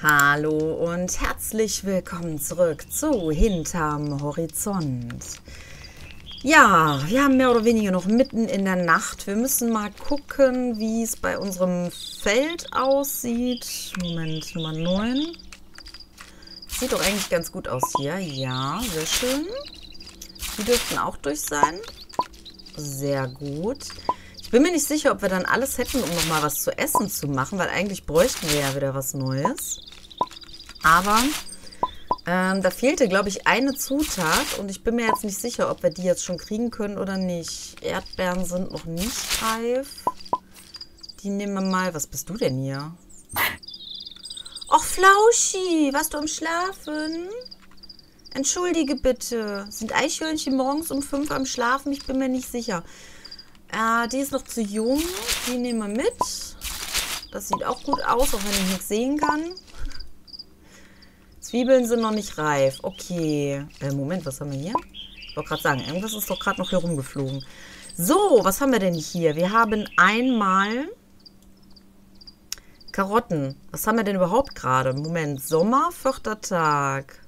Hallo und herzlich willkommen zurück zu Hinterm Horizont. Ja, wir haben mehr oder weniger noch mitten in der Nacht. Wir müssen mal gucken, wie es bei unserem Feld aussieht. Moment, Nummer 9. Sieht doch eigentlich ganz gut aus hier. Ja, sehr schön. Die dürften auch durch sein. Sehr gut. Ich bin mir nicht sicher, ob wir dann alles hätten, um nochmal was zu essen zu machen, weil eigentlich bräuchten wir ja wieder was Neues. Aber ähm, da fehlte, glaube ich, eine Zutat und ich bin mir jetzt nicht sicher, ob wir die jetzt schon kriegen können oder nicht. Erdbeeren sind noch nicht reif. Die nehmen wir mal. Was bist du denn hier? Och, Flauschi, warst du am Schlafen? Entschuldige bitte. Sind Eichhörnchen morgens um fünf am Schlafen? Ich bin mir nicht sicher. Äh, die ist noch zu jung. Die nehmen wir mit. Das sieht auch gut aus, auch wenn ich nichts sehen kann. Zwiebeln sind noch nicht reif. Okay. Äh, Moment, was haben wir hier? Ich wollte gerade sagen, irgendwas ist doch gerade noch hier rumgeflogen. So, was haben wir denn hier? Wir haben einmal Karotten. Was haben wir denn überhaupt gerade? Moment, Sommer, vierter Tag.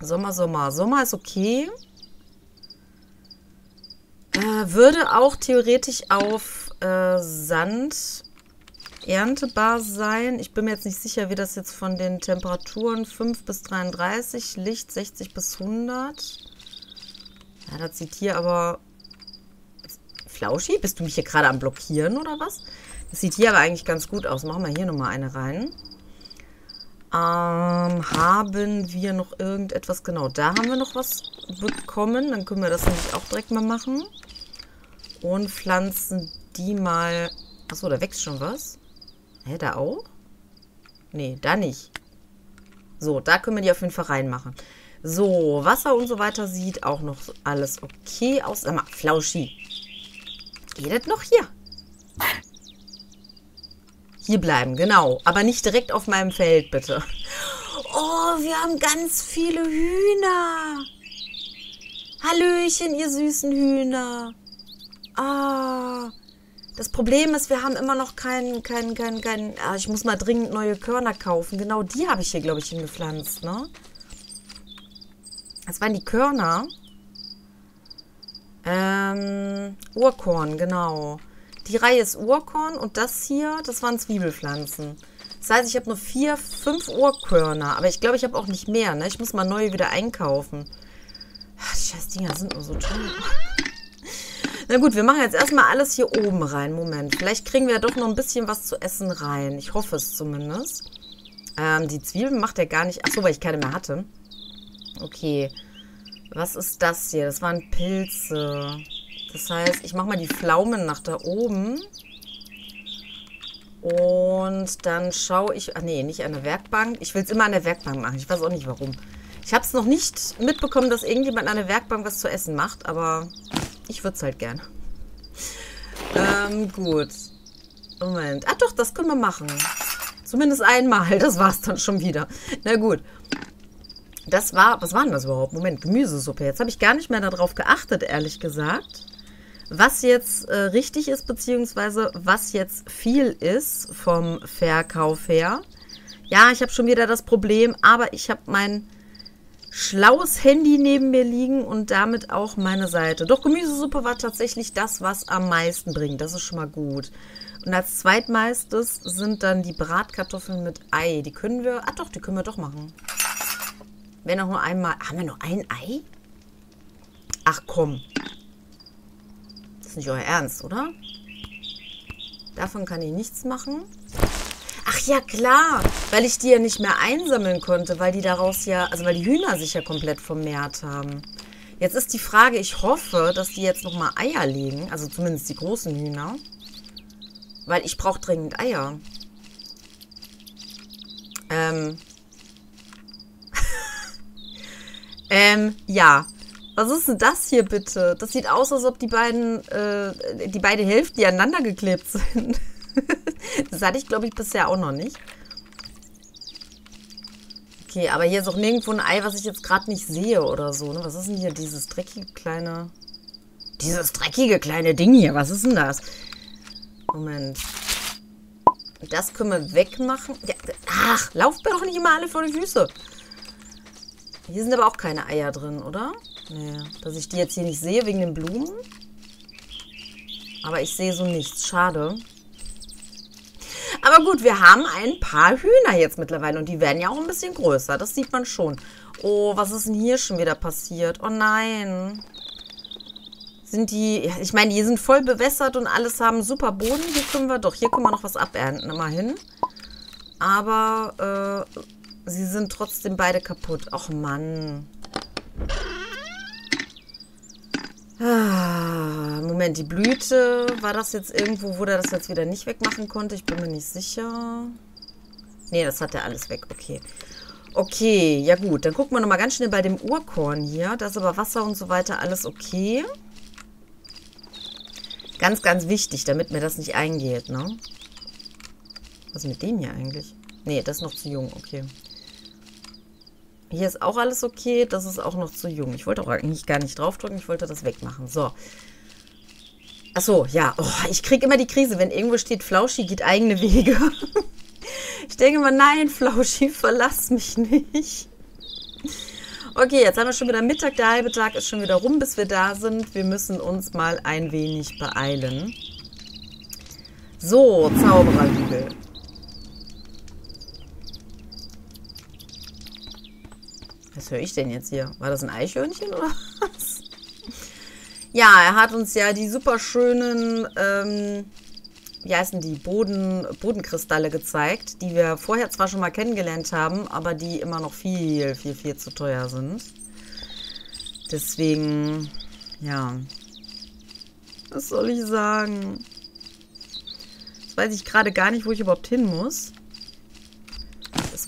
Sommer, Sommer. Sommer ist okay. Äh, würde auch theoretisch auf äh, Sand erntebar sein. Ich bin mir jetzt nicht sicher, wie das jetzt von den Temperaturen 5 bis 33, Licht 60 bis 100. Ja, das sieht hier aber... Flauschi, bist du mich hier gerade am Blockieren oder was? Das sieht hier aber eigentlich ganz gut aus. Machen wir hier nochmal eine rein. Ähm, haben wir noch irgendetwas? Genau, da haben wir noch was bekommen. Dann können wir das nämlich auch direkt mal machen. Und pflanzen die mal... Achso, da wächst schon was. Hä, da auch? Nee, da nicht. So, da können wir die auf jeden Fall reinmachen. So, Wasser und so weiter sieht auch noch alles okay aus. Sag mal, Flauschi. Geht das noch hier? Hier bleiben, genau. Aber nicht direkt auf meinem Feld, bitte. Oh, wir haben ganz viele Hühner. Hallöchen, ihr süßen Hühner. Ah. Das Problem ist, wir haben immer noch keinen, keinen, keinen, keinen. Ah, ich muss mal dringend neue Körner kaufen. Genau die habe ich hier, glaube ich, hingepflanzt, ne? Das waren die Körner. Ähm, Urkorn, genau. Die Reihe ist Urkorn und das hier, das waren Zwiebelpflanzen. Das heißt, ich habe nur vier, fünf Urkörner. Aber ich glaube, ich habe auch nicht mehr, ne? Ich muss mal neue wieder einkaufen. Ach, die scheiß Dinger sind nur so toll. Na gut, wir machen jetzt erstmal alles hier oben rein. Moment, vielleicht kriegen wir ja doch noch ein bisschen was zu essen rein. Ich hoffe es zumindest. Ähm, die Zwiebeln macht er gar nicht... Achso, weil ich keine mehr hatte. Okay. Was ist das hier? Das waren Pilze. Das heißt, ich mache mal die Pflaumen nach da oben. Und dann schaue ich... Ach nee, nicht an der Werkbank. Ich will es immer an der Werkbank machen. Ich weiß auch nicht, warum. Ich habe es noch nicht mitbekommen, dass irgendjemand an der Werkbank was zu essen macht. Aber ich würde es halt gern. Ähm, gut. Moment. Ah doch, das können wir machen. Zumindest einmal. Das war es dann schon wieder. Na gut. Das war, was war denn das überhaupt? Moment, Gemüsesuppe. Jetzt habe ich gar nicht mehr darauf geachtet, ehrlich gesagt. Was jetzt äh, richtig ist, beziehungsweise was jetzt viel ist vom Verkauf her. Ja, ich habe schon wieder das Problem, aber ich habe mein schlaues Handy neben mir liegen und damit auch meine Seite. Doch Gemüsesuppe war tatsächlich das, was am meisten bringt. Das ist schon mal gut. Und als zweitmeistes sind dann die Bratkartoffeln mit Ei. Die können wir, ah doch, die können wir doch machen. Wenn auch nur einmal, haben wir nur ein Ei? Ach komm. Das ist nicht euer Ernst, oder? Davon kann ich nichts machen. Ach ja, klar, weil ich die ja nicht mehr einsammeln konnte, weil die daraus ja, also weil die Hühner sich ja komplett vermehrt haben. Jetzt ist die Frage, ich hoffe, dass die jetzt nochmal Eier legen, also zumindest die großen Hühner. Weil ich brauche dringend Eier. Ähm. ähm, ja. Was ist denn das hier bitte? Das sieht aus, als ob die beiden, äh, die beiden Hälften, die aneinander geklebt sind. das hatte ich, glaube ich, bisher auch noch nicht. Okay, aber hier ist auch nirgendwo ein Ei, was ich jetzt gerade nicht sehe oder so. Ne? Was ist denn hier dieses dreckige kleine... Dieses dreckige kleine Ding hier, was ist denn das? Moment. Das können wir wegmachen. Ja, ach, lauft mir doch nicht immer alle vor die Füße. Hier sind aber auch keine Eier drin, oder? Nee, dass ich die jetzt hier nicht sehe wegen den Blumen. Aber ich sehe so nichts. Schade. Aber gut, wir haben ein paar Hühner jetzt mittlerweile und die werden ja auch ein bisschen größer. Das sieht man schon. Oh, was ist denn hier schon wieder passiert? Oh nein. Sind die, ich meine, die sind voll bewässert und alles haben super Boden. Hier können wir, doch, hier können wir noch was abernten, immerhin. Aber äh, sie sind trotzdem beide kaputt. Ach Mann. Ah, Moment, die Blüte, war das jetzt irgendwo, wo der das jetzt wieder nicht wegmachen konnte? Ich bin mir nicht sicher. Nee, das hat er alles weg, okay. Okay, ja gut, dann gucken wir nochmal ganz schnell bei dem Urkorn hier. Da ist aber Wasser und so weiter alles okay. Ganz, ganz wichtig, damit mir das nicht eingeht, ne? Was ist mit dem hier eigentlich? Nee, das ist noch zu jung, okay. Hier ist auch alles okay. Das ist auch noch zu jung. Ich wollte auch eigentlich gar nicht draufdrücken. Ich wollte das wegmachen. So. Achso, ja. Oh, ich kriege immer die Krise, wenn irgendwo steht, Flauschi geht eigene Wege. ich denke immer, nein, Flauschi, verlass mich nicht. Okay, jetzt haben wir schon wieder Mittag. Der halbe Tag ist schon wieder rum, bis wir da sind. Wir müssen uns mal ein wenig beeilen. So, Zaubererhügel. Was höre ich denn jetzt hier? War das ein Eichhörnchen oder was? Ja, er hat uns ja die super schönen, ähm, wie heißen die, Boden, Bodenkristalle gezeigt, die wir vorher zwar schon mal kennengelernt haben, aber die immer noch viel, viel, viel zu teuer sind. Deswegen, ja. Was soll ich sagen? Jetzt weiß ich gerade gar nicht, wo ich überhaupt hin muss.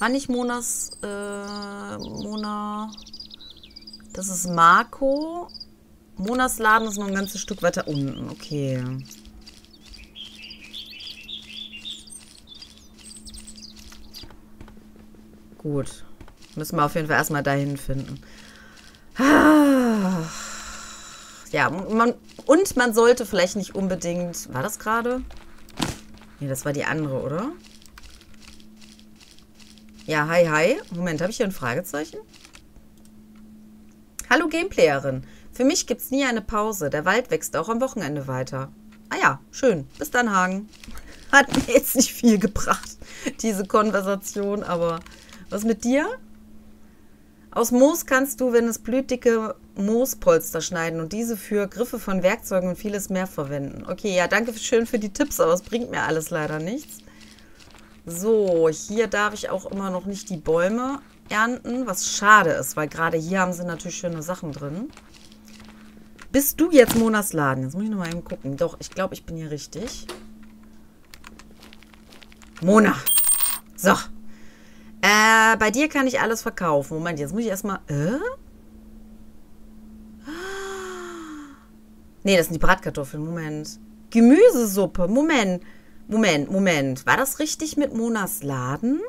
War nicht Monas, äh, Mona. Das ist Marco. Monas Laden ist noch ein ganzes Stück weiter unten. Okay. Gut. Müssen wir auf jeden Fall erstmal dahin finden. Ja, man, und man sollte vielleicht nicht unbedingt... War das gerade? Nee, das war die andere, oder? Ja, hi, hi. Moment, habe ich hier ein Fragezeichen? Hallo Gameplayerin. Für mich gibt es nie eine Pause. Der Wald wächst auch am Wochenende weiter. Ah ja, schön. Bis dann, Hagen. Hat mir jetzt nicht viel gebracht, diese Konversation, aber was mit dir? Aus Moos kannst du, wenn es blüht, dicke Moospolster schneiden und diese für Griffe von Werkzeugen und vieles mehr verwenden. Okay, ja, danke schön für die Tipps, aber es bringt mir alles leider nichts. So, hier darf ich auch immer noch nicht die Bäume ernten, was schade ist, weil gerade hier haben sie natürlich schöne Sachen drin. Bist du jetzt Monas Laden? Jetzt muss ich noch mal eben gucken. Doch, ich glaube, ich bin hier richtig. Mona. So. Äh, bei dir kann ich alles verkaufen. Moment, jetzt muss ich erstmal... Äh? Nee, das sind die Bratkartoffeln. Moment. Gemüsesuppe. Moment. Moment, Moment. War das richtig mit Monas Laden?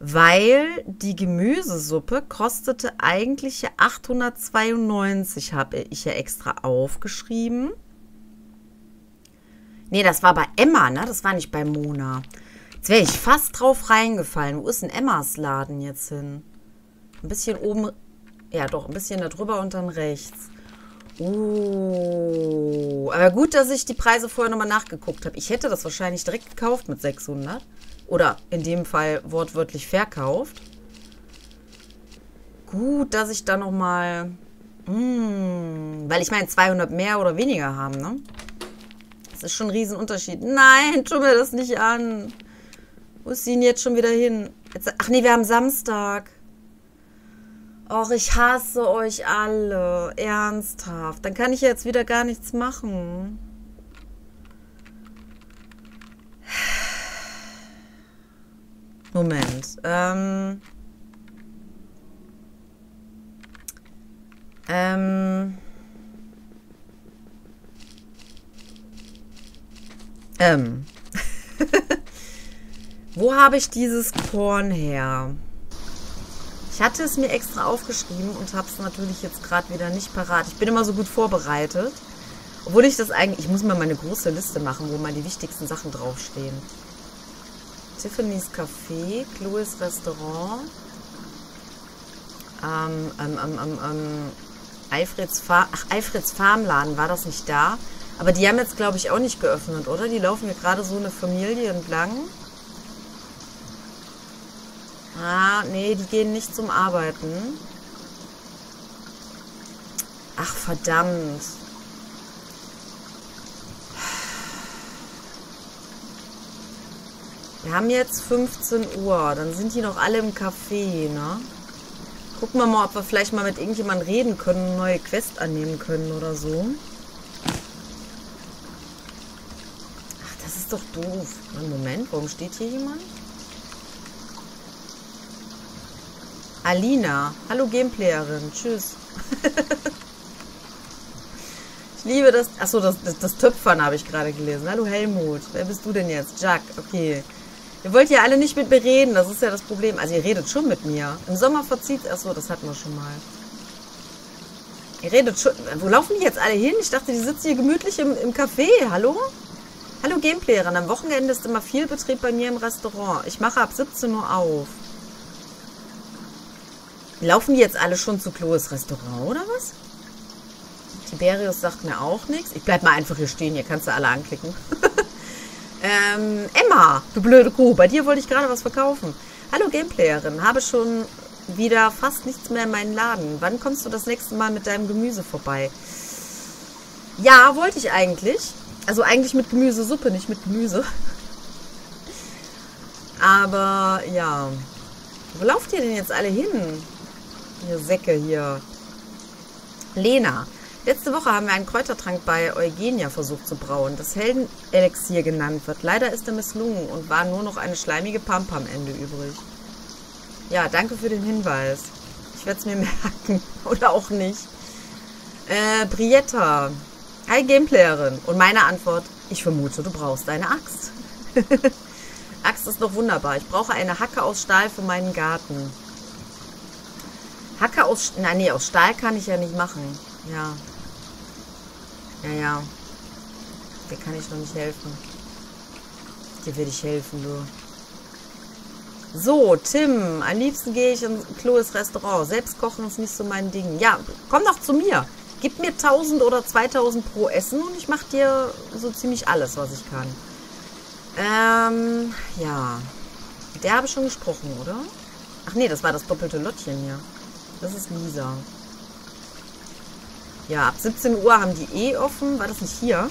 Weil die Gemüsesuppe kostete eigentlich 892, habe ich ja extra aufgeschrieben. Nee, das war bei Emma, ne? Das war nicht bei Mona. Jetzt wäre ich fast drauf reingefallen. Wo ist denn Emmas Laden jetzt hin? Ein bisschen oben, ja doch, ein bisschen da drüber und dann rechts. Oh, aber gut, dass ich die Preise vorher nochmal nachgeguckt habe. Ich hätte das wahrscheinlich direkt gekauft mit 600. Oder in dem Fall wortwörtlich verkauft. Gut, dass ich da nochmal... Hm, weil ich meine, 200 mehr oder weniger haben, ne? Das ist schon ein Riesenunterschied. Nein, tu mir das nicht an. Wo ist sie denn jetzt schon wieder hin? Jetzt, ach nee, wir haben Samstag. Och, ich hasse euch alle. Ernsthaft. Dann kann ich jetzt wieder gar nichts machen. Moment. Ähm. Ähm. Ähm. Wo habe ich dieses Korn her? Ich hatte es mir extra aufgeschrieben und habe es natürlich jetzt gerade wieder nicht parat. Ich bin immer so gut vorbereitet. Obwohl ich das eigentlich, ich muss mal meine große Liste machen, wo mal die wichtigsten Sachen draufstehen. Tiffany's Café, Chloe's Restaurant, ähm, ähm, ähm, ähm, ähm, Alfreds, Fa Ach, Alfreds Farmladen, war das nicht da? Aber die haben jetzt, glaube ich, auch nicht geöffnet, oder? Die laufen hier gerade so eine Familie entlang. Ah, nee, die gehen nicht zum Arbeiten. Ach, verdammt. Wir haben jetzt 15 Uhr. Dann sind die noch alle im Café, ne? Gucken wir mal, ob wir vielleicht mal mit irgendjemandem reden können, eine neue Quest annehmen können oder so. Ach, das ist doch doof. Moment, warum steht hier jemand? Alina. Hallo Gameplayerin. Tschüss. ich liebe das. Achso, das, das, das Töpfern habe ich gerade gelesen. Hallo Helmut. Wer bist du denn jetzt? Jack. Okay. Ihr wollt ja alle nicht mit mir reden, das ist ja das Problem. Also ihr redet schon mit mir. Im Sommer verzieht. Achso, das hatten wir schon mal. Ihr redet schon. Wo laufen die jetzt alle hin? Ich dachte, die sitzen hier gemütlich im, im Café. Hallo? Hallo Gameplayerin. Am Wochenende ist immer viel Betrieb bei mir im Restaurant. Ich mache ab 17 Uhr auf. Laufen die jetzt alle schon zu Chloes Restaurant oder was? Tiberius sagt mir auch nichts. Ich bleib mal einfach hier stehen. Hier kannst du alle anklicken. Ähm, Emma, du blöde Kuh, bei dir wollte ich gerade was verkaufen. Hallo Gameplayerin, habe schon wieder fast nichts mehr in meinen Laden. Wann kommst du das nächste Mal mit deinem Gemüse vorbei? Ja, wollte ich eigentlich. Also eigentlich mit Gemüsesuppe, nicht mit Gemüse. Aber ja. Wo lauft ihr denn jetzt alle hin? Ihr Säcke hier. Lena. Letzte Woche haben wir einen Kräutertrank bei Eugenia versucht zu brauen, das Heldenelixier genannt wird. Leider ist er misslungen und war nur noch eine schleimige Pampe am Ende übrig. Ja, danke für den Hinweis. Ich werde es mir merken. Oder auch nicht. Äh, Brietta. Hi, Gameplayerin. Und meine Antwort, ich vermute, du brauchst eine Axt. Axt ist doch wunderbar. Ich brauche eine Hacke aus Stahl für meinen Garten. Hacke aus... Nein, nee, aus Stahl kann ich ja nicht machen. Ja, ja, ja. Dir kann ich noch nicht helfen. Dir will ich helfen, du. So, Tim. Am liebsten gehe ich in Chloes Restaurant. Selbst kochen ist nicht so mein Ding. Ja, komm doch zu mir. Gib mir 1000 oder 2000 pro Essen und ich mache dir so ziemlich alles, was ich kann. Ähm, ja. Der habe ich schon gesprochen, oder? Ach nee, das war das doppelte Lottchen hier. Das ist Lisa. Ja, ab 17 Uhr haben die eh offen. War das nicht hier?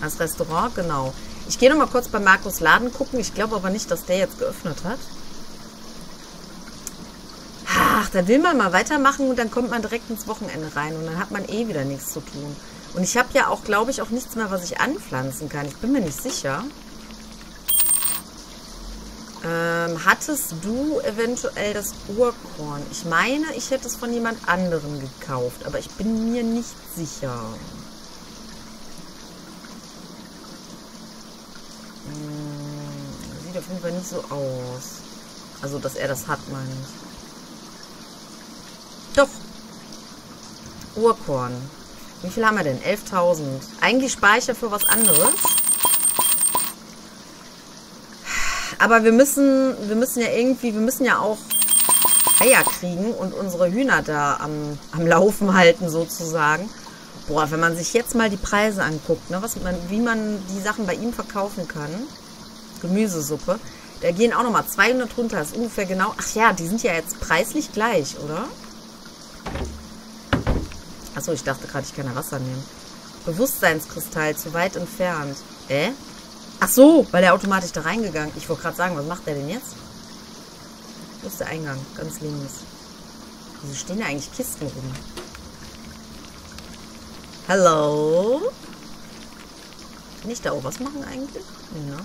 Das Restaurant, genau. Ich gehe noch mal kurz bei Markus Laden gucken. Ich glaube aber nicht, dass der jetzt geöffnet hat. Ach, dann will man mal weitermachen und dann kommt man direkt ins Wochenende rein und dann hat man eh wieder nichts zu tun. Und ich habe ja auch, glaube ich, auch nichts mehr, was ich anpflanzen kann. Ich bin mir nicht sicher. Ähm, hattest du eventuell das Urkorn? Ich meine, ich hätte es von jemand anderem gekauft, aber ich bin mir nicht sicher. Hm, sieht auf jeden Fall nicht so aus. Also, dass er das hat, meine ich. Doch. Urkorn. Wie viel haben wir denn? 11.000. Eigentlich Speicher für was anderes. Aber wir müssen, wir müssen ja irgendwie, wir müssen ja auch Eier kriegen und unsere Hühner da am, am Laufen halten sozusagen. Boah, wenn man sich jetzt mal die Preise anguckt, ne, was man, wie man die Sachen bei ihm verkaufen kann. Gemüsesuppe. Da gehen auch nochmal 200 runter. Ist ungefähr genau... Ach ja, die sind ja jetzt preislich gleich, oder? Achso, ich dachte gerade, ich kann da Wasser nehmen. Bewusstseinskristall, zu weit entfernt. Äh? Ach so, weil er automatisch da reingegangen. Ich wollte gerade sagen, was macht der denn jetzt? Wo ist der Eingang? Ganz links. Wieso stehen da eigentlich Kisten rum? Hallo? Kann ich da auch was machen eigentlich? Ja.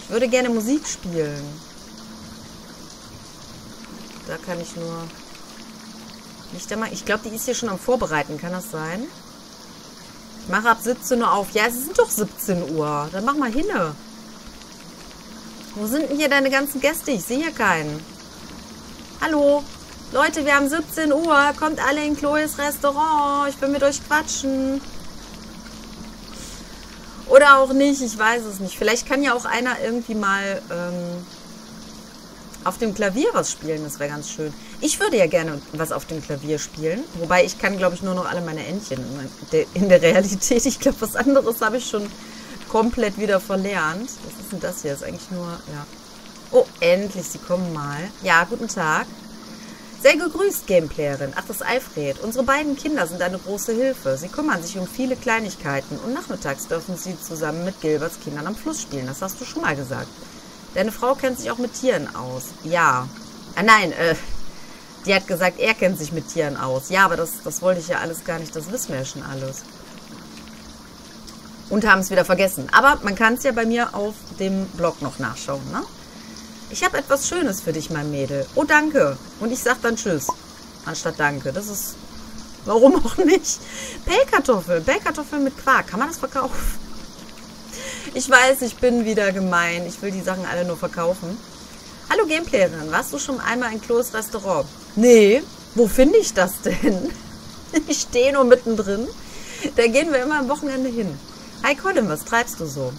Ich würde gerne Musik spielen. Da kann ich nur... Nicht einmal... Ich glaube, die ist hier schon am Vorbereiten. Kann das sein? Ich mache ab 17 Uhr auf. Ja, es sind doch 17 Uhr. Dann mach mal hinne. Wo sind denn hier deine ganzen Gäste? Ich sehe hier keinen. Hallo? Leute, wir haben 17 Uhr. Kommt alle in Chloes Restaurant. Ich will mit euch quatschen. Oder auch nicht, ich weiß es nicht. Vielleicht kann ja auch einer irgendwie mal ähm, auf dem Klavier was spielen. Das wäre ganz schön. Ich würde ja gerne was auf dem Klavier spielen. Wobei ich kann, glaube ich, nur noch alle meine Entchen in der Realität. Ich glaube, was anderes habe ich schon komplett wieder verlernt. Was ist denn das hier? Das ist eigentlich nur, ja. Oh, endlich, sie kommen mal. Ja, guten Tag. Sehr gegrüßt, Gameplayerin. Ach, das ist Alfred. Unsere beiden Kinder sind eine große Hilfe. Sie kümmern sich um viele Kleinigkeiten und nachmittags dürfen sie zusammen mit Gilberts Kindern am Fluss spielen. Das hast du schon mal gesagt. Deine Frau kennt sich auch mit Tieren aus. Ja. Ah, nein, äh, die hat gesagt, er kennt sich mit Tieren aus. Ja, aber das, das wollte ich ja alles gar nicht. Das wissen wir ja schon alles. Und haben es wieder vergessen. Aber man kann es ja bei mir auf dem Blog noch nachschauen, ne? Ich habe etwas Schönes für dich, mein Mädel. Oh, danke. Und ich sag dann Tschüss. Anstatt Danke. Das ist... Warum auch nicht? Pellkartoffel. Pellkartoffel mit Quark. Kann man das verkaufen? Ich weiß, ich bin wieder gemein. Ich will die Sachen alle nur verkaufen. Hallo Gameplayerin, warst du schon einmal in Klos Restaurant? Nee. Wo finde ich das denn? Ich stehe nur mittendrin. Da gehen wir immer am Wochenende hin. Hi Colin, was treibst du so?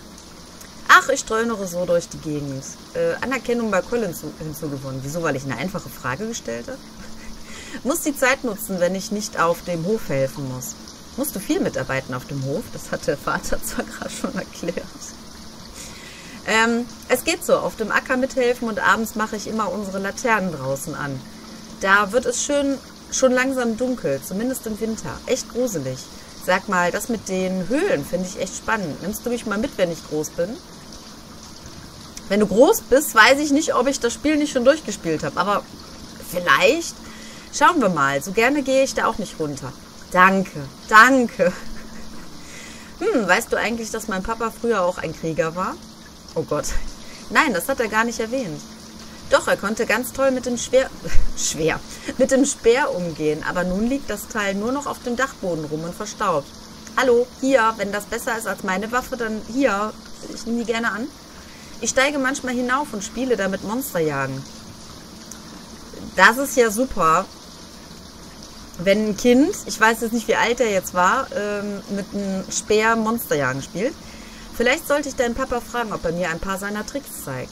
Ach, ich streunere so durch die Gegend. Äh, Anerkennung bei Colin hinzugewonnen. Wieso? Weil ich eine einfache Frage gestellt habe? muss die Zeit nutzen, wenn ich nicht auf dem Hof helfen muss. Musst du viel mitarbeiten auf dem Hof? Das hat der Vater zwar gerade schon erklärt. Ähm, es geht so, auf dem Acker mithelfen und abends mache ich immer unsere Laternen draußen an. Da wird es schön, schon langsam dunkel, zumindest im Winter. Echt gruselig. Sag mal, das mit den Höhlen finde ich echt spannend. Nimmst du mich mal mit, wenn ich groß bin? Wenn du groß bist, weiß ich nicht, ob ich das Spiel nicht schon durchgespielt habe. Aber vielleicht schauen wir mal. So gerne gehe ich da auch nicht runter. Danke, danke. Hm, weißt du eigentlich, dass mein Papa früher auch ein Krieger war? Oh Gott. Nein, das hat er gar nicht erwähnt. Doch, er konnte ganz toll mit dem Schwer, schwer, mit dem Speer umgehen, aber nun liegt das Teil nur noch auf dem Dachboden rum und verstaubt. Hallo, hier, wenn das besser ist als meine Waffe, dann hier. Ich nehme die gerne an. Ich steige manchmal hinauf und spiele damit Monsterjagen. Das ist ja super. Wenn ein Kind, ich weiß jetzt nicht, wie alt er jetzt war, ähm, mit einem Speer Monsterjagen spielt. Vielleicht sollte ich deinen Papa fragen, ob er mir ein paar seiner Tricks zeigt.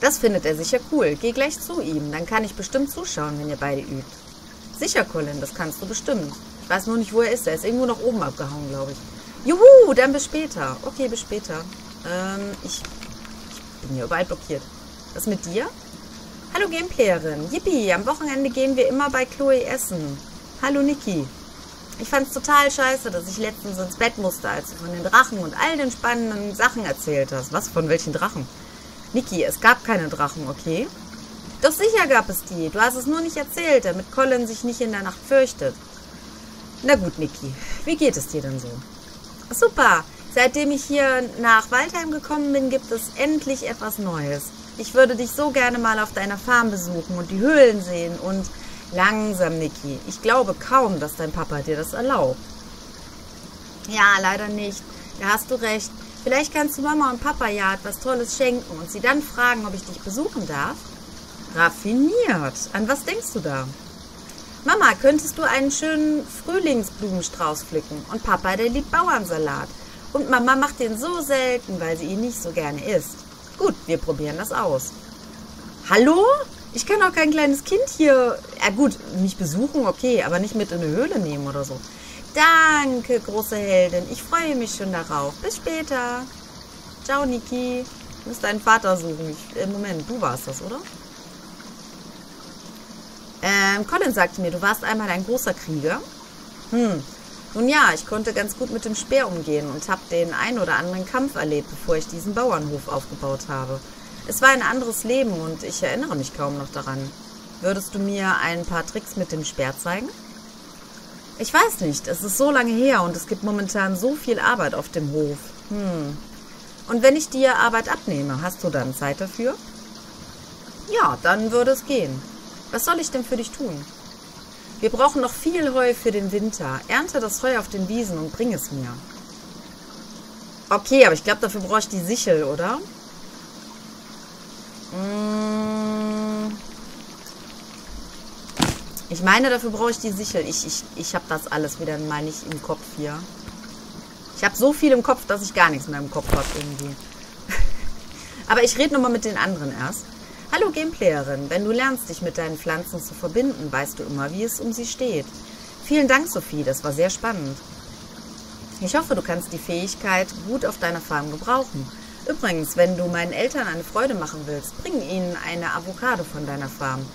Das findet er sicher cool. Geh gleich zu ihm, dann kann ich bestimmt zuschauen, wenn ihr beide übt. Sicher, Colin, das kannst du bestimmt. Ich weiß nur nicht, wo er ist. Er ist irgendwo nach oben abgehauen, glaube ich. Juhu, dann bis später. Okay, bis später. Ähm, ich, ich bin hier überall blockiert. Was mit dir? Hallo Gameplayerin. Yippie, am Wochenende gehen wir immer bei Chloe essen. Hallo Niki. Ich fand's total scheiße, dass ich letztens ins Bett musste, als du von den Drachen und all den spannenden Sachen erzählt hast. Was, von welchen Drachen? Niki, es gab keine Drachen, okay? Doch sicher gab es die. Du hast es nur nicht erzählt, damit Colin sich nicht in der Nacht fürchtet. Na gut, Niki. Wie geht es dir denn so? Super. Seitdem ich hier nach Waldheim gekommen bin, gibt es endlich etwas Neues. Ich würde dich so gerne mal auf deiner Farm besuchen und die Höhlen sehen und langsam, Niki. Ich glaube kaum, dass dein Papa dir das erlaubt. Ja, leider nicht. Da hast du recht. Vielleicht kannst du Mama und Papa ja etwas Tolles schenken und sie dann fragen, ob ich dich besuchen darf. Raffiniert. An was denkst du da? Mama, könntest du einen schönen Frühlingsblumenstrauß pflücken? Und Papa, der liebt Bauernsalat. Und Mama macht den so selten, weil sie ihn nicht so gerne isst. Gut, wir probieren das aus. Hallo? Ich kann auch kein kleines Kind hier... Ja gut, mich besuchen, okay, aber nicht mit in eine Höhle nehmen oder so. Danke, große Heldin. Ich freue mich schon darauf. Bis später. Ciao, Niki. Ich muss deinen Vater suchen. Ich, äh, Moment, du warst das, oder? Ähm, Colin sagte mir, du warst einmal ein großer Krieger. Hm. Nun ja, ich konnte ganz gut mit dem Speer umgehen und habe den ein oder anderen Kampf erlebt, bevor ich diesen Bauernhof aufgebaut habe. Es war ein anderes Leben und ich erinnere mich kaum noch daran. Würdest du mir ein paar Tricks mit dem Speer zeigen? Ich weiß nicht, es ist so lange her und es gibt momentan so viel Arbeit auf dem Hof. Hm. Und wenn ich dir Arbeit abnehme, hast du dann Zeit dafür? Ja, dann würde es gehen. Was soll ich denn für dich tun? Wir brauchen noch viel Heu für den Winter. Ernte das Heu auf den Wiesen und bring es mir. Okay, aber ich glaube, dafür brauche ich die Sichel, oder? Hm. Ich meine, dafür brauche ich die Sichel. Ich, ich, ich habe das alles wieder, meine ich, im Kopf hier. Ich habe so viel im Kopf, dass ich gar nichts mehr im Kopf habe irgendwie. Aber ich rede nochmal mit den anderen erst. Hallo Gameplayerin, wenn du lernst, dich mit deinen Pflanzen zu verbinden, weißt du immer, wie es um sie steht. Vielen Dank, Sophie, das war sehr spannend. Ich hoffe, du kannst die Fähigkeit gut auf deiner Farm gebrauchen. Übrigens, wenn du meinen Eltern eine Freude machen willst, bring ihnen eine Avocado von deiner Farm.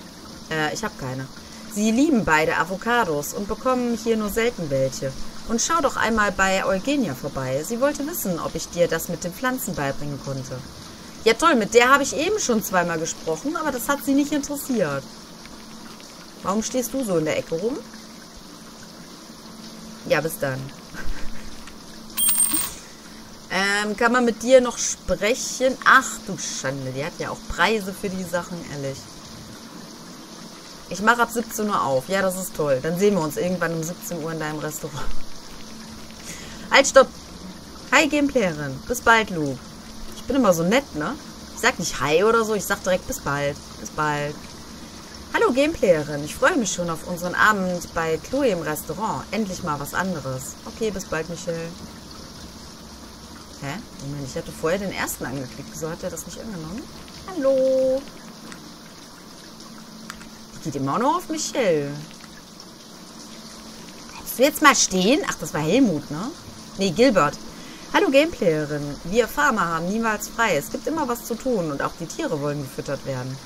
Äh, ich habe keine. Sie lieben beide Avocados und bekommen hier nur selten welche. Und schau doch einmal bei Eugenia vorbei. Sie wollte wissen, ob ich dir das mit den Pflanzen beibringen konnte. Ja toll, mit der habe ich eben schon zweimal gesprochen, aber das hat sie nicht interessiert. Warum stehst du so in der Ecke rum? Ja, bis dann. ähm, kann man mit dir noch sprechen? Ach du Schande, die hat ja auch Preise für die Sachen, ehrlich. Ich mache ab 17 Uhr auf. Ja, das ist toll. Dann sehen wir uns irgendwann um 17 Uhr in deinem Restaurant. Halt, stopp. Hi, Gameplayerin. Bis bald, Luke. Ich bin immer so nett, ne? Ich sag nicht Hi oder so, ich sag direkt bis bald. Bis bald. Hallo, Gameplayerin. Ich freue mich schon auf unseren Abend bei Chloe im Restaurant. Endlich mal was anderes. Okay, bis bald, Michelle. Hä? Moment, ich hatte vorher den ersten angeklickt. Wieso hat er das nicht angenommen? Hallo. Die geht immer noch auf Michelle. Hättest du jetzt mal stehen? Ach, das war Helmut, ne? Nee, Gilbert. Hallo Gameplayerin. Wir Farmer haben niemals frei. Es gibt immer was zu tun und auch die Tiere wollen gefüttert werden.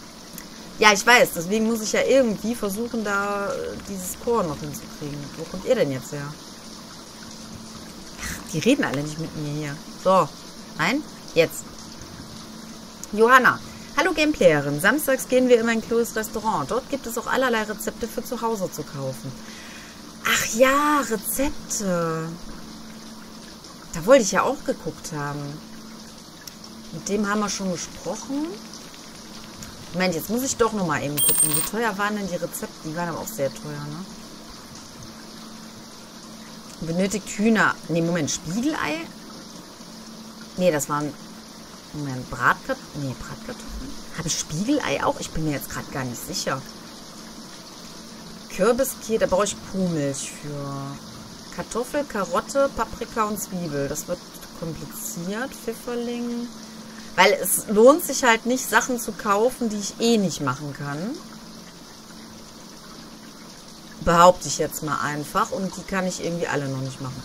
Ja, ich weiß. Deswegen muss ich ja irgendwie versuchen, da äh, dieses Korn noch hinzukriegen. Wo kommt ihr denn jetzt her? Ach, die reden alle nicht mit mir hier. So. Nein? Jetzt. Johanna. Hallo Gameplayerin. Samstags gehen wir immer in Chloes Restaurant. Dort gibt es auch allerlei Rezepte für zu Hause zu kaufen. Ach ja, Rezepte. Da wollte ich ja auch geguckt haben. Mit dem haben wir schon gesprochen. Moment, jetzt muss ich doch nochmal eben gucken. Wie teuer waren denn die Rezepte? Die waren aber auch sehr teuer, ne? Benötigt Hühner. Ne, Moment, Spiegelei? Ne, das waren... Moment, Bratkartoffeln? Ne, Bratkartoffeln? Habe ich Spiegelei auch? Ich bin mir jetzt gerade gar nicht sicher. Kürbiskier, da brauche ich Kuhmilch für. Kartoffel, Karotte, Paprika und Zwiebel. Das wird kompliziert. Pfifferling. Weil es lohnt sich halt nicht, Sachen zu kaufen, die ich eh nicht machen kann. Behaupte ich jetzt mal einfach. Und die kann ich irgendwie alle noch nicht machen.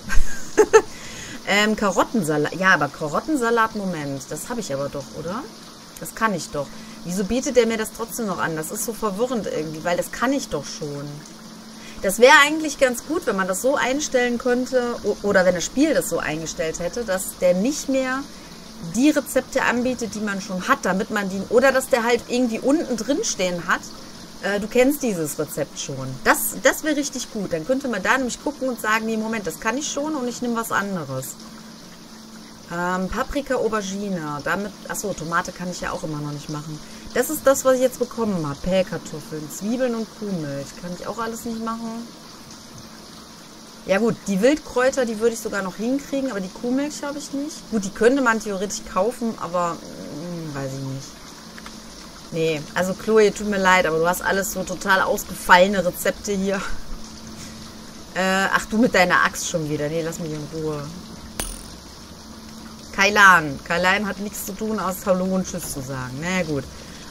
ähm, Karottensalat. Ja, aber Karottensalat, Moment. Das habe ich aber doch, oder? Das kann ich doch. Wieso bietet er mir das trotzdem noch an? Das ist so verwirrend irgendwie, weil das kann ich doch schon. Das wäre eigentlich ganz gut, wenn man das so einstellen könnte oder wenn das Spiel das so eingestellt hätte, dass der nicht mehr die Rezepte anbietet, die man schon hat, damit man die oder dass der halt irgendwie unten drin stehen hat. Äh, du kennst dieses Rezept schon. Das, das wäre richtig gut. Dann könnte man da nämlich gucken und sagen, nee, Moment, das kann ich schon und ich nehme was anderes. Ähm, Paprika, Aubergine. Damit, achso, Tomate kann ich ja auch immer noch nicht machen. Das ist das, was ich jetzt bekommen habe. Pellkartoffeln, Zwiebeln und Kuhmilch. Kann ich auch alles nicht machen. Ja gut, die Wildkräuter, die würde ich sogar noch hinkriegen, aber die Kuhmilch habe ich nicht. Gut, die könnte man theoretisch kaufen, aber mh, hm, weiß ich nicht. Nee, also Chloe, tut mir leid, aber du hast alles so total ausgefallene Rezepte hier. Äh, ach, du mit deiner Axt schon wieder. Nee, lass mich in Ruhe. Kailan. Kailan hat nichts zu tun, außer Hallo und Tschüss zu sagen. Na gut.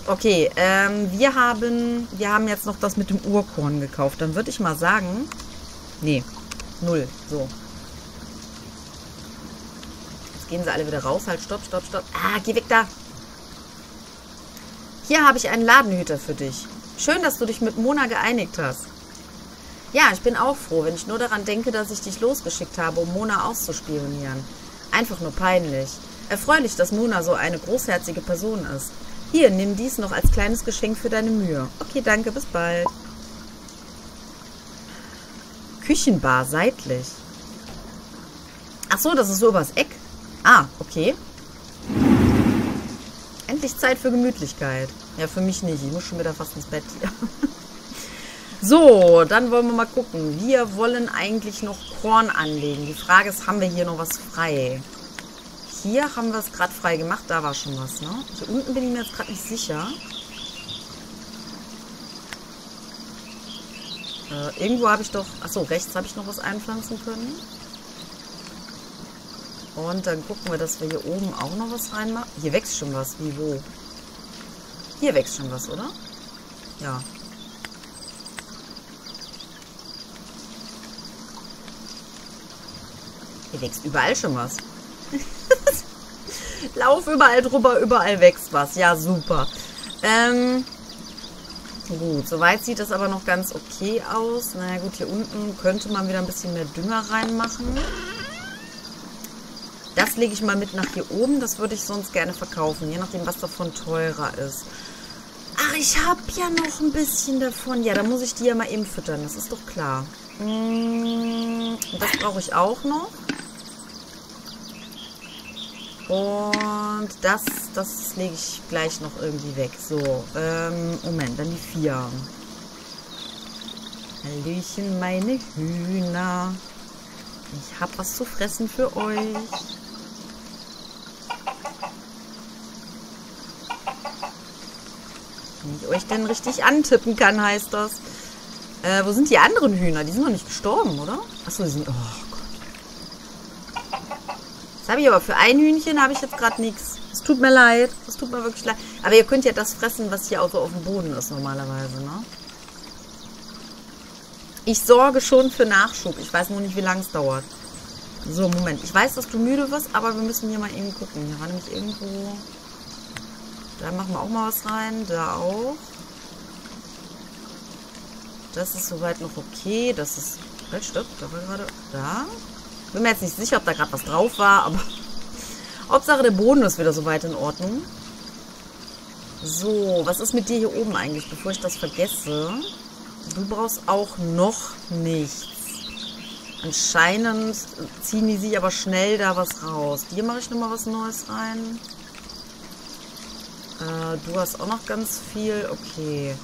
Okay, ähm, wir haben, wir haben jetzt noch das mit dem Urkorn gekauft. Dann würde ich mal sagen, nee, null, so. Jetzt gehen sie alle wieder raus. Halt, stopp, stopp, stopp. Ah, geh weg da. Hier habe ich einen Ladenhüter für dich. Schön, dass du dich mit Mona geeinigt hast. Ja, ich bin auch froh, wenn ich nur daran denke, dass ich dich losgeschickt habe, um Mona auszuspionieren. Einfach nur peinlich. Erfreulich, dass Mona so eine großherzige Person ist. Hier, nimm dies noch als kleines Geschenk für deine Mühe. Okay, danke, bis bald. Küchenbar, seitlich. Ach so, das ist so übers Eck. Ah, okay. Endlich Zeit für Gemütlichkeit. Ja, für mich nicht. Ich muss schon wieder fast ins Bett hier. So, dann wollen wir mal gucken. Wir wollen eigentlich noch Korn anlegen. Die Frage ist, haben wir hier noch was frei? Hier haben wir es gerade frei gemacht. Da war schon was, ne? Hier unten bin ich mir jetzt gerade nicht sicher. Äh, irgendwo habe ich doch... Achso, rechts habe ich noch was einpflanzen können. Und dann gucken wir, dass wir hier oben auch noch was reinmachen. Hier wächst schon was. Wie, wo? Hier wächst schon was, oder? Ja. Hier wächst überall schon was. Lauf überall drüber, überall wächst was. Ja, super. Ähm, gut, soweit sieht das aber noch ganz okay aus. Naja gut, hier unten könnte man wieder ein bisschen mehr Dünger reinmachen. Das lege ich mal mit nach hier oben. Das würde ich sonst gerne verkaufen, je nachdem, was davon teurer ist. Ach, ich habe ja noch ein bisschen davon. Ja, da muss ich die ja mal eben füttern. Das ist doch klar. Mm, das brauche ich auch noch. Und das, das lege ich gleich noch irgendwie weg. So, ähm, Moment, dann die vier. Hallöchen, meine Hühner. Ich habe was zu fressen für euch. Wenn ich euch denn richtig antippen kann, heißt das. Äh, wo sind die anderen Hühner? Die sind noch nicht gestorben, oder? Achso, die sind... Oh habe ich aber für ein Hühnchen habe ich jetzt gerade nichts. Es tut mir leid. Es tut mir wirklich leid. Aber ihr könnt ja das fressen, was hier auch so auf dem Boden ist normalerweise, ne? Ich sorge schon für Nachschub. Ich weiß nur nicht, wie lange es dauert. So, Moment. Ich weiß, dass du müde wirst, aber wir müssen hier mal eben gucken. Hier war nämlich irgendwo... Da machen wir auch mal was rein. Da auch. Das ist soweit noch okay. Das ist... Halt, stopp. Da war gerade... Da. Bin mir jetzt nicht sicher, ob da gerade was drauf war, aber... Hauptsache, der Boden ist wieder soweit in Ordnung. So, was ist mit dir hier oben eigentlich, bevor ich das vergesse? Du brauchst auch noch nichts. Anscheinend ziehen die sich aber schnell da was raus. Dir mache ich nochmal was Neues rein. Äh, du hast auch noch ganz viel. Okay.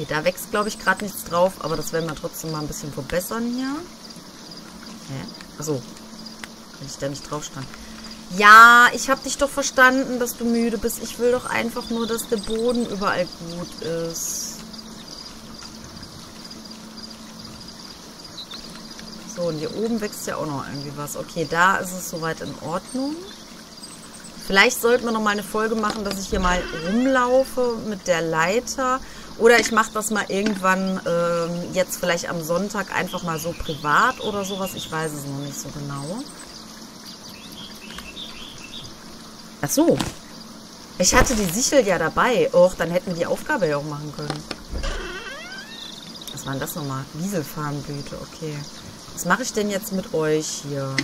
Okay, da wächst, glaube ich, gerade nichts drauf, aber das werden wir trotzdem mal ein bisschen verbessern hier. Hä? Achso. Wenn ich da nicht drauf. Ja, ich habe dich doch verstanden, dass du müde bist. Ich will doch einfach nur, dass der Boden überall gut ist. So, und hier oben wächst ja auch noch irgendwie was. Okay, da ist es soweit in Ordnung. Vielleicht sollten wir noch mal eine Folge machen, dass ich hier mal rumlaufe mit der Leiter. Oder ich mache das mal irgendwann ähm, jetzt vielleicht am Sonntag einfach mal so privat oder sowas. Ich weiß es noch nicht so genau. Ach so. Ich hatte die Sichel ja dabei. Och, dann hätten wir die Aufgabe ja auch machen können. Was war denn das nochmal? Wieselfarnblüte, okay. Was mache ich denn jetzt mit euch hier?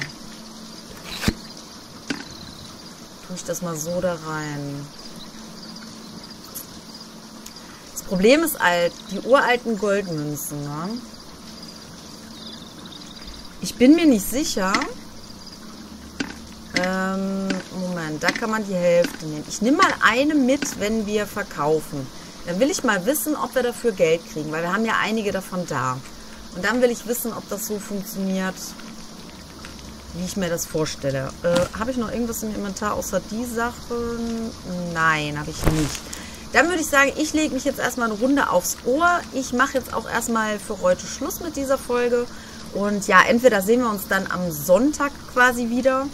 Tue ich das mal so da rein. Das Problem ist halt, die uralten Goldmünzen, ne? Ich bin mir nicht sicher. Ähm, Moment, da kann man die Hälfte nehmen. Ich nehme mal eine mit, wenn wir verkaufen. Dann will ich mal wissen, ob wir dafür Geld kriegen, weil wir haben ja einige davon da. Und dann will ich wissen, ob das so funktioniert, wie ich mir das vorstelle. Äh, habe ich noch irgendwas im Inventar außer die Sachen? Nein, habe ich nicht. Dann würde ich sagen, ich lege mich jetzt erstmal eine Runde aufs Ohr. Ich mache jetzt auch erstmal für heute Schluss mit dieser Folge. Und ja, entweder sehen wir uns dann am Sonntag quasi wieder.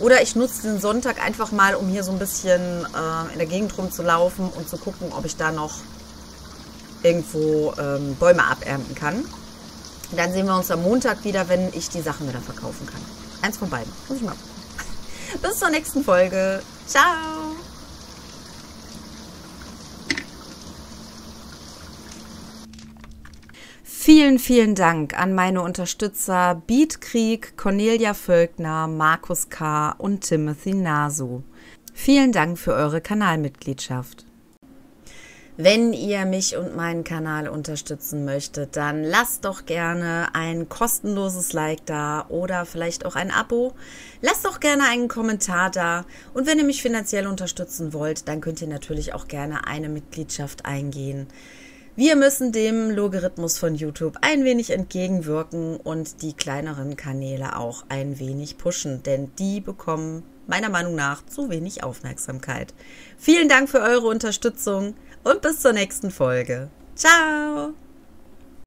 Oder ich nutze den Sonntag einfach mal, um hier so ein bisschen äh, in der Gegend rumzulaufen und zu gucken, ob ich da noch irgendwo ähm, Bäume abernten kann. Dann sehen wir uns am Montag wieder, wenn ich die Sachen wieder verkaufen kann. Eins von beiden. Muss ich mal. Bis zur nächsten Folge. Ciao. Vielen, vielen Dank an meine Unterstützer Beatkrieg, Cornelia Völkner, Markus K. und Timothy Nasu. Vielen Dank für eure Kanalmitgliedschaft. Wenn ihr mich und meinen Kanal unterstützen möchtet, dann lasst doch gerne ein kostenloses Like da oder vielleicht auch ein Abo. Lasst doch gerne einen Kommentar da. Und wenn ihr mich finanziell unterstützen wollt, dann könnt ihr natürlich auch gerne eine Mitgliedschaft eingehen. Wir müssen dem Logarithmus von YouTube ein wenig entgegenwirken und die kleineren Kanäle auch ein wenig pushen, denn die bekommen meiner Meinung nach zu wenig Aufmerksamkeit. Vielen Dank für eure Unterstützung und bis zur nächsten Folge. Ciao.